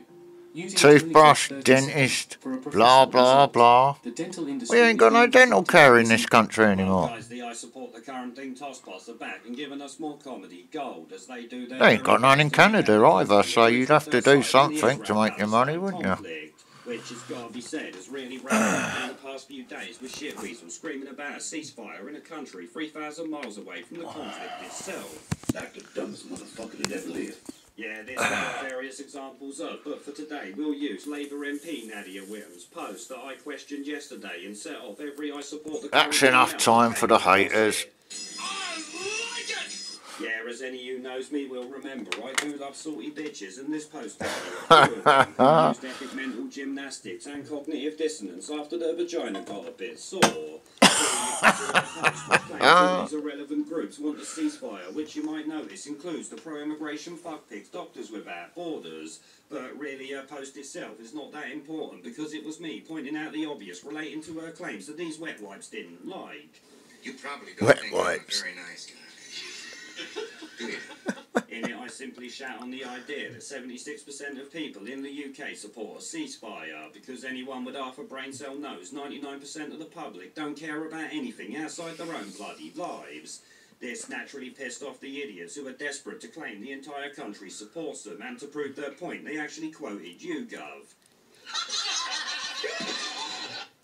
Using Toothbrush, dentist, seconds for a blah, blah, result. blah. The dental industry We ain't got no dental care in this country anymore. The I support the current thing Tossbots are back and giving us more comedy gold as they do their They ain't got none in best to make Canada either, so you'd have to do side in the something to make your money, wouldn't you? Which has got to be said has really ramped up in the past few days with shitweasel screaming about a ceasefire in a country 3,000 miles away from the conflict itself. Like the dumbest motherfucker that ever lived. Yeah, there's various examples of, but for today we'll use Labour MP Nadia Whittome's post that I questioned yesterday and set off every I support the That's enough time for the haters. Yeah, as any of you knows me will remember, I do love salty bitches, and this post used epic mental gymnastics and cognitive dissonance after their vagina got a bit sore. These irrelevant groups want a ceasefire, which you might notice includes the pro-immigration fuckpigs, Doctors Without Borders. But really, her post itself is not that important because it was me pointing out the obvious relating to her claims that these wet wipes didn't like. You probably don't Wet think I'm a wipes. very nice guy. In it, I simply shout on the idea that 76% of people in the UK support a ceasefire because anyone with half a brain cell knows 99% of the public don't care about anything outside their own bloody lives. This naturally pissed off the idiots who are desperate to claim the entire country supports them, and to prove their point, they actually quoted YouGov.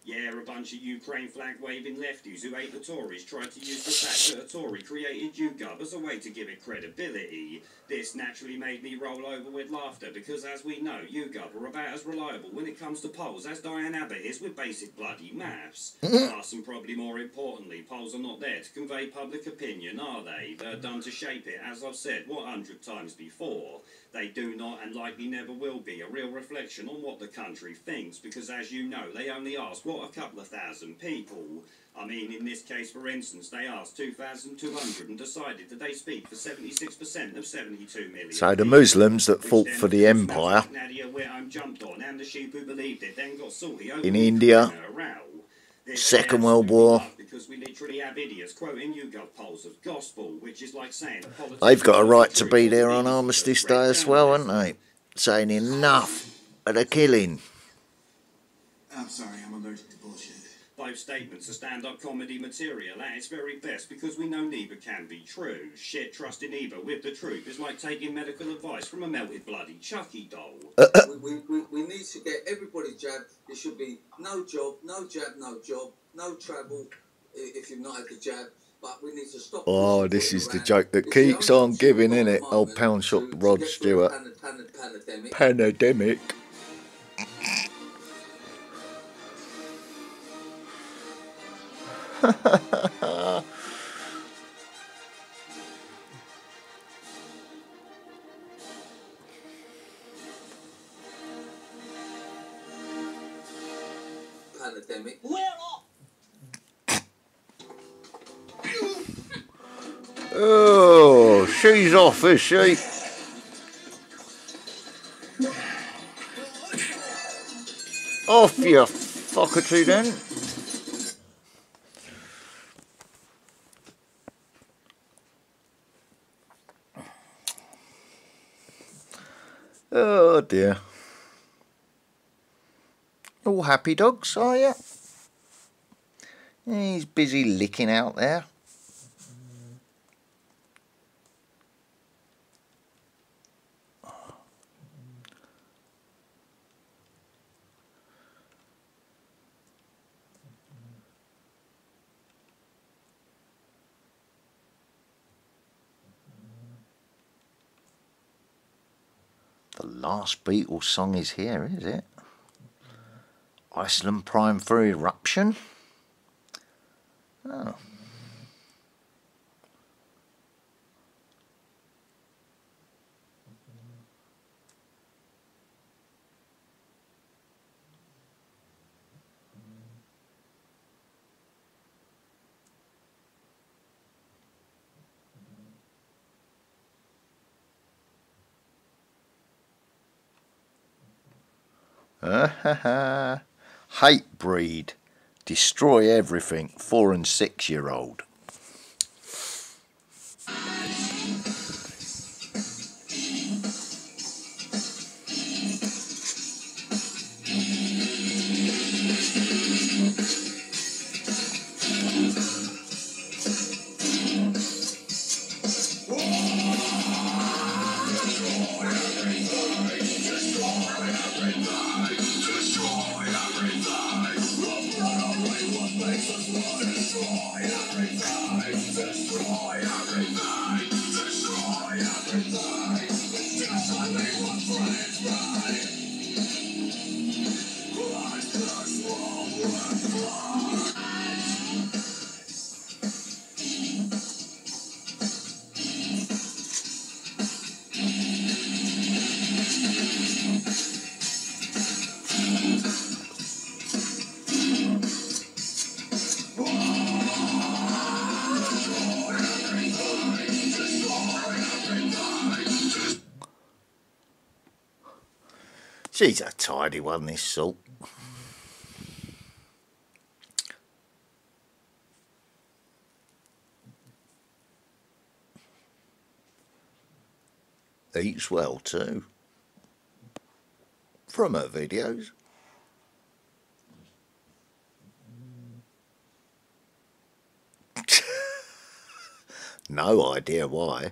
Yeah, a bunch of Ukraine flag waving lefties who hate the Tories tried to use the fact that a Tory created YouGov as a way to give it credibility. This naturally made me roll over with laughter because, as we know, YouGov are about as reliable when it comes to polls as Diane Abbott is with basic bloody maths. Plus, and probably more importantly, polls are not there to convey public opinion, are they? They're done to shape it, as I've said, what hundred times before. They do not and likely never will be a real reflection on what the country thinks, because as you know, they only ask what a couple of thousand people. I mean, in this case, for instance, they asked 2,200 and decided that they speak for 76% of 72 million. So the Muslims that fought for the of course, empire smells like Nadia Whittome jumped on, and the sheep who believed it then got salty over In India, Ukraine row. This Second World War. love Because we literally have idiots quoting YouGov polls of gospel, which is like saying a politician They've got a right to be there on Armistice Day as well, haven't they? Saying enough of the killing. I'm sorry, I'm allergic to bullshit. Both statements are stand-up comedy material at its very best because we know neither can be true. Shit trusting either with the truth is like taking medical advice from a melted bloody Chucky doll. we, we, we, we need to get everybody jabbed. There should be no job, no jab, no job, no travel if you've not had the jab. But we need to stop. Oh, pushing this people is the joke that It's keeps on giving, got at innit? the Old pound shop to- to Rod Stewart. the pan- pan- pandemic. Pandemic. Oh, she's off, is she? Off you fuckety then. Oh dear. All happy dogs, are you? He's busy licking out there. The last Beatles song is here, is it? Iceland Prime for Eruption? Oh. Hate breed. Destroy everything. Four and six year old. friends right She's a tidy one, this salt. Eats well too. From her videos. no idea why.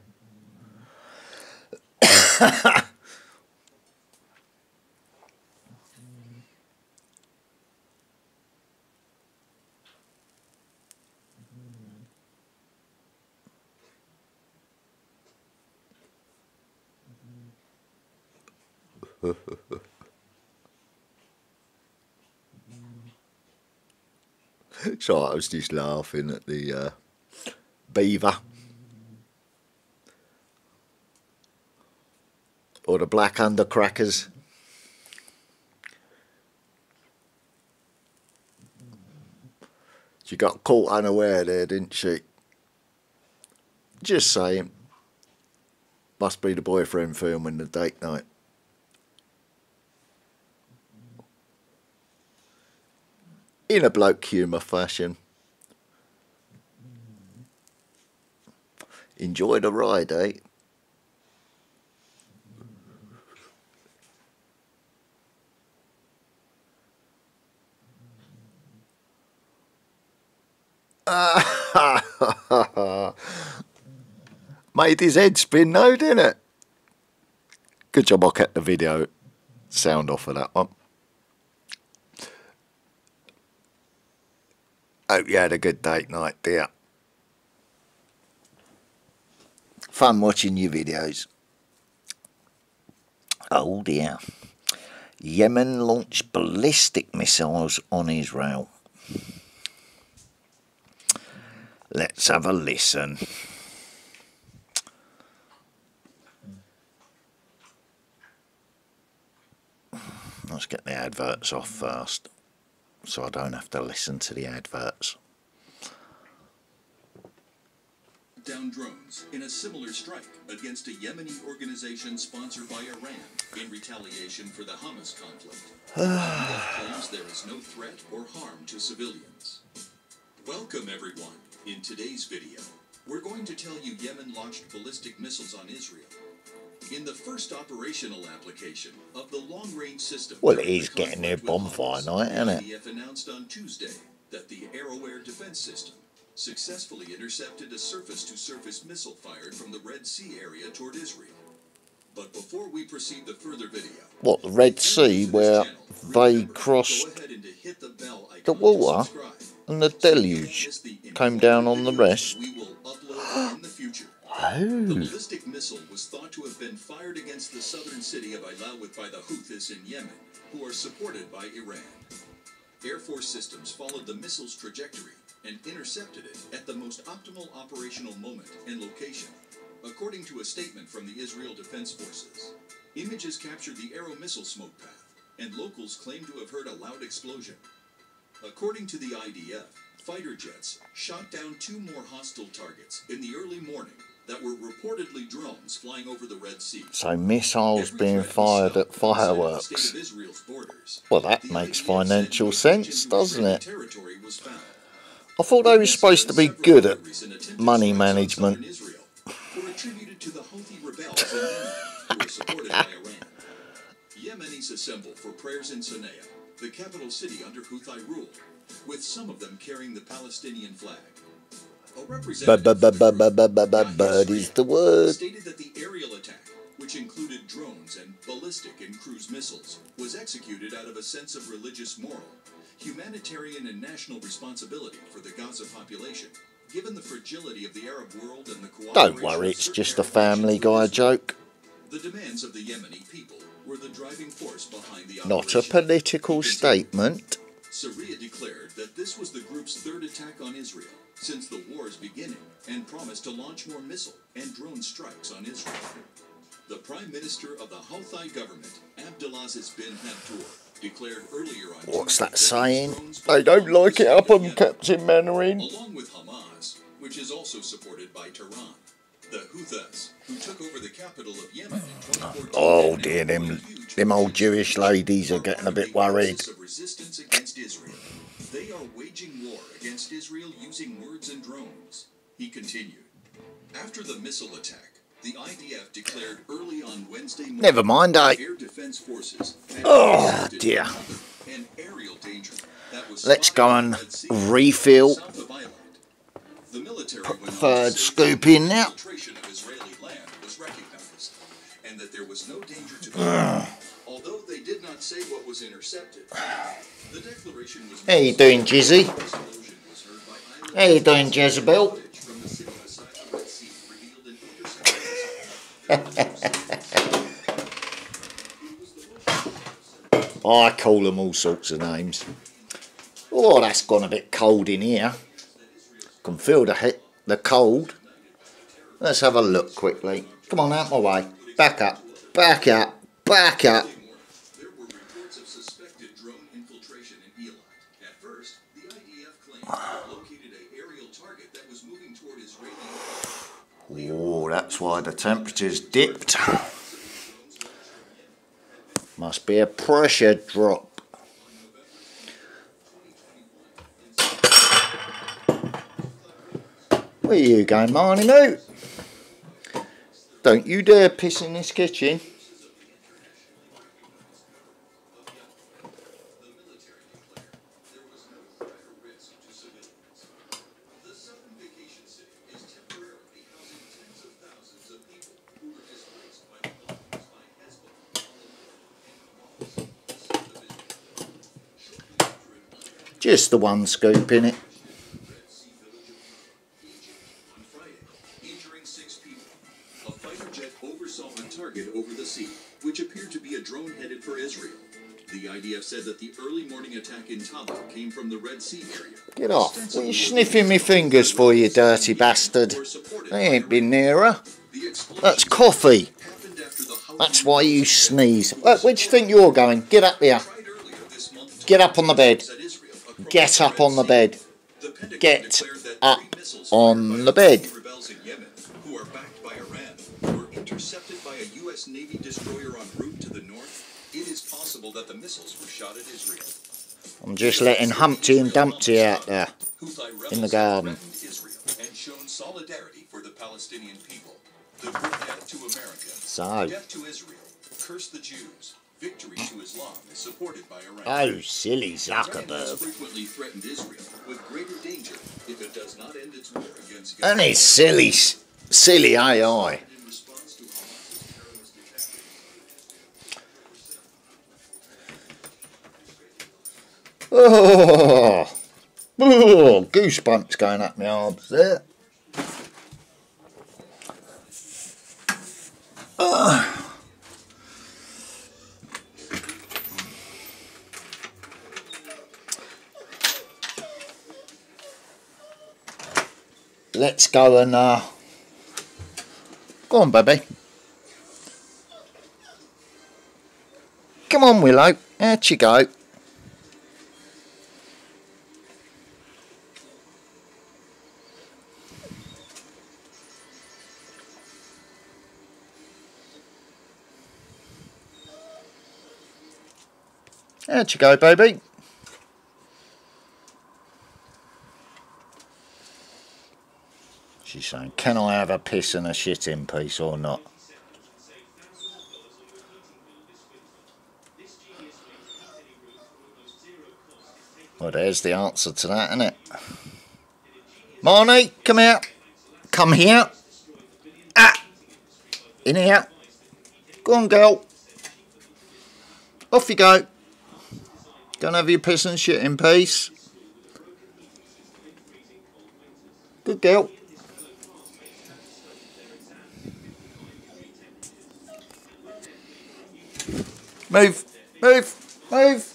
So I was just laughing at the uh, beaver. Or the black undercrackers. She got caught unaware there, didn't she? Just saying. Must be the boyfriend filming the date night. In a bloke humour fashion. Enjoy the ride, eh? Made his head spin though, didn't it? Good job I kept the video sound off of that one. Hope you had a good date night, dear. Fun watching your videos. Oh dear. Yemen launched ballistic missiles on Israel. Let's have a listen. Let's get the adverts off first so I don't have to listen to the adverts. Down drones in a similar strike against a Yemeni organization sponsored by Iran in retaliation for the Hamas conflict. claims there is no threat or harm to civilians. Welcome everyone. In today's video, we're going to tell you Yemen launched ballistic missiles on Israel in the first operational application of the long-range system. Well, it is getting their bonfire night, isn't it? IDF announced on Tuesday that the Arrow-Air defense system successfully intercepted a surface-to-surface missile fired from the Red Sea area toward Israel. But before we proceed the further video, what the Red Sea, where they crossed the water and the deluge came down on the rest. Oh. The ballistic missile was thought to have been fired against the southern city of Ailawat by the Houthis in Yemen, who are supported by Iran. Air Force systems followed the missile's trajectory and intercepted it at the most optimal operational moment and location, according to a statement from the Israel Defense Forces. Images captured the Arrow missile smoke path, and locals claim to have heard a loud explosion. According to the IDF, fighter jets shot down two more hostile targets in the early morning that were reportedly drones flying over the Red Sea. So missiles being fired at fireworks. Well, that makes financial sense, doesn't it? I thought they were supposed to be good at money management. were attributed to the Houthi rebels in Yemen, who were supported by Iran. Yemenis assembled for prayers in Sana'a, the capital city under Houthi rule, with some of them carrying the Palestinian flag. A representative Bird is the word. stated that the aerial attack, which included drones and ballistic and cruise missiles, was executed out of a sense of religious moral, humanitarian and national responsibility for the Gaza population, given the fragility of the Arab world and the Don't worry, it's just a Family Guy joke, the demands of the Yemeni people were the driving force behind the not a operation. political statement. Saree declared that this was the group's third attack on Israel since the war's beginning and promised to launch more missile and drone strikes on Israel. The Prime Minister of the Houthi government, Abdulaziz bin Habtour, declared earlier on What's that saying? They don't like it up on Captain Mainwaring. along with Hamas, which is also supported by Tehran. The Houthis, who took over the capital of Yemen in Oh dear, them, them old Jewish ladies are getting a bit worried. Of resistance against Israel. They are waging war against Israel using words and drones. He continued. After the missile attack, the IDF declared early on Wednesday morning Never mind, I- air defense forces Oh dear. an aerial danger that was Let's go and the Red Sea, refill. south of Eilat. The military Third scoop in now. of Israeli land was recognized, and that there was no danger to Although they did not say what was intercepted, the declaration was How you doing, Jizzy? How you doing, Jezebel? I call them all sorts of names. Oh, that's gone a bit cold in here. Can feel the hit, the cold. Let's have a look quickly. Come on, out my way. Back up, back up, back up. That's why the temperature's dipped. Must be a pressure drop. Where are you going, Marnie? Don't you dare piss in this kitchen. Just the one scoop in it. injuring six people. A fighter jet oversaw a target over the sea, which appeared to be a drone headed for Israel. The IDF said that the early morning attack in Taba came from the Red Sea area. Get off. What are you sniffing me fingers for, you dirty bastard? They ain't been nearer. That's coffee. That's why you sneeze. Where, where do you think you're going? Get up here. Get up on the bed. Get up on the bed. Get up on the bed. I'm just letting Humpty and Dumpty out there in the garden. solidarity for the Palestinian people. The group Death to America, So. Death to Israel, Curse the Jews, Victory to Islam is supported by Iran. Oh, silly Zuckerberg. frequently threatened Israel with greater danger if it does not end its war against And it's silly, silly AI. Oh, oh, goosebumps going up my arms there. Ah. let's go and uh, go on, baby. Come on, Willow. Out you go. Out you go, baby. Saying, can I have a piss and a shit in peace or not? Well, there's the answer to that, isn't it? Marnie, come here. Come here. Ah! In here. Go on, girl. Off you go. Go and have your piss and shit in peace. Good girl. Units. Move. Move.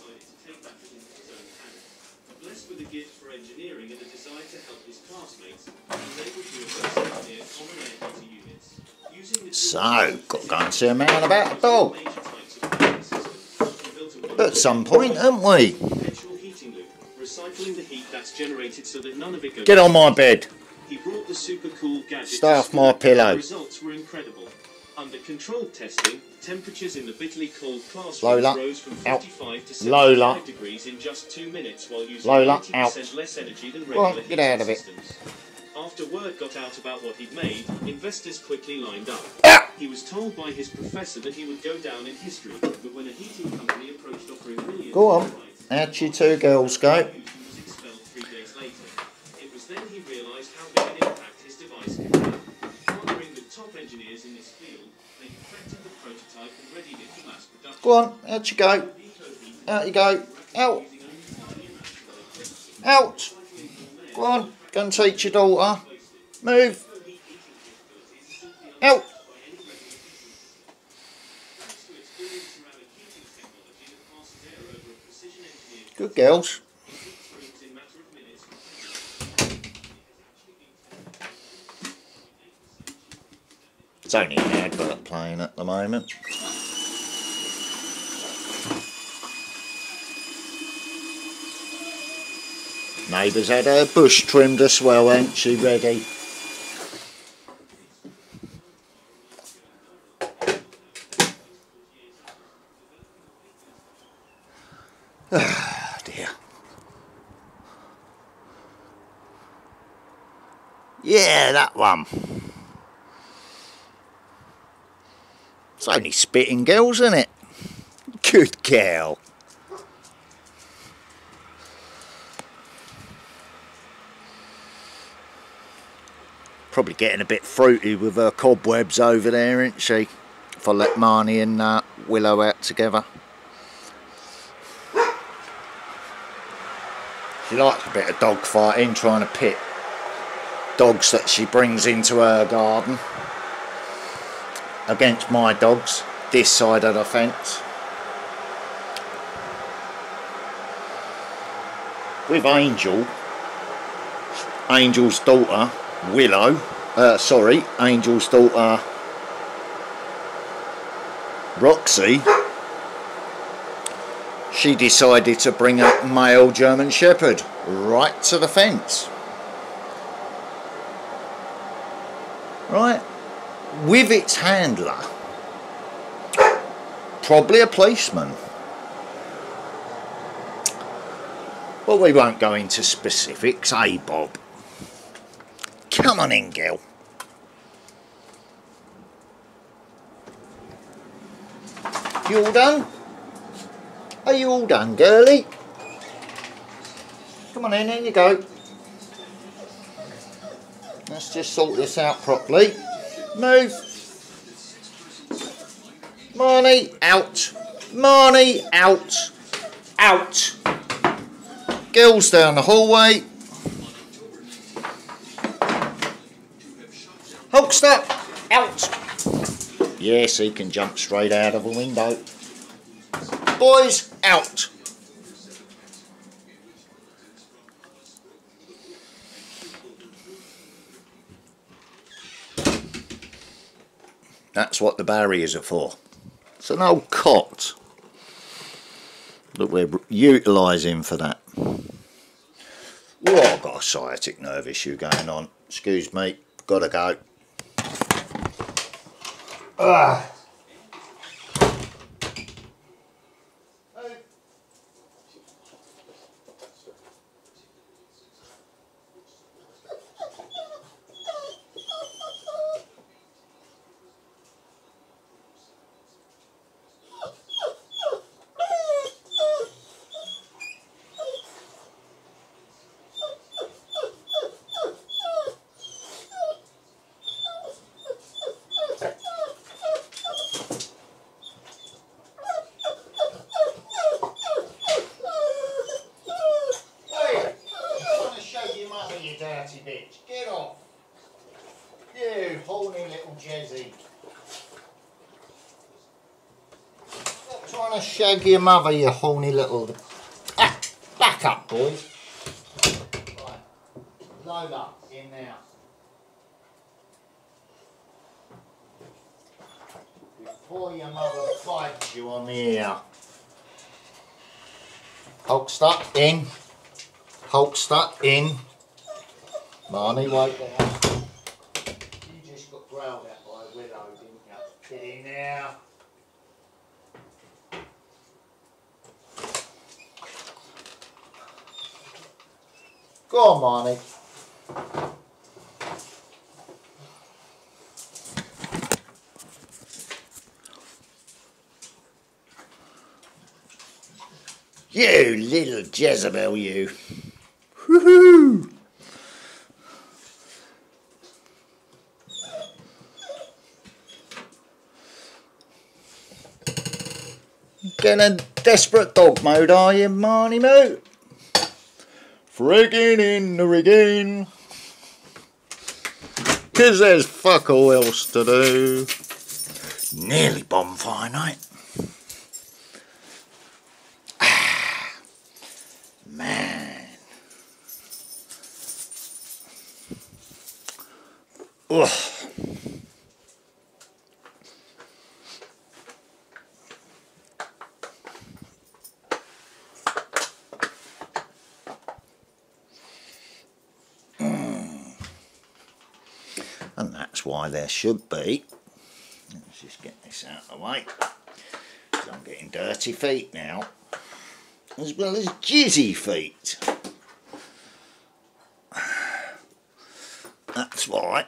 So, got to go and see a man about a dog. At some point, haven't we? perpetual heating loop, recycling the heat that's generated so that none of it goes Get on my bed. He brought the super cool gadget. Stay off my pillow. The results were incredible. Under controlled testing, temperatures in the bitterly cold classrooms Lola, rose from out. 55 to 75 Lola. degrees in just two minutes while using Lola, 80% out. less energy than on, get out of it. systems. After word got out about what he'd made, investors quickly lined up. Ah! He was told by his professor that he would go down in history, but when a heating company approached offering millions Go on. Out you two girls go. Go on, out you go. Out you go. Out. Out. Go on, go and teach your daughter. Move. Out. Good girls. It's only an advert playing at the moment. Neighbour's had her bush trimmed as well, ain't she, ready? Ah, dear. Yeah, that one. It's only spitting girls, isn't it? Good girl. Probably getting a bit fruity with her cobwebs over there, isn't she? If I let Marnie and uh, Willow out together. She likes a bit of dog fighting, trying to pit dogs that she brings into her garden against my dogs, this side of the fence. With Angel, Angel's daughter, Willow, uh, sorry, Angel's daughter, Roxy, she decided to bring a male German Shepherd right to the fence. Right? With its handler. Probably a policeman. But we won't go into specifics, eh, Bob? Come on in, girl. You all done? Are you all done, girlie? Come on in, in you go. Let's just sort this out properly. Move. Marnie, out. Marnie, out. Out. Girls down the hallway. Hulkster, out. Yes, he can jump straight out of a window. Boys, out. That's what the barriers are for. It's an old cot that we're utilising for that. Oh, I've got a sciatic nerve issue going on. Excuse me, gotta go. Ah. bitch. Get off. You horny little Jezzy. Stop trying to shag your mother, you horny little... Ah, back up, boys. Load Lola, in now. Before your mother fights you on the ear. Hulk in. Hulk in. Marnie, wait there. You just got growled at by a willow, didn't you? Get in there. Go on, Marnie. You little Jezebel, you. Woohoo! Getting a desperate dog mode, are you, Marnie Moo? Friggin' in the rigging. Cause there's fuck all else to do. Nearly bonfire night. Ah, man. Ugh. And that's why there should be. Let's just get this out of the way I'm getting dirty feet now. As well as jizzy feet. That's why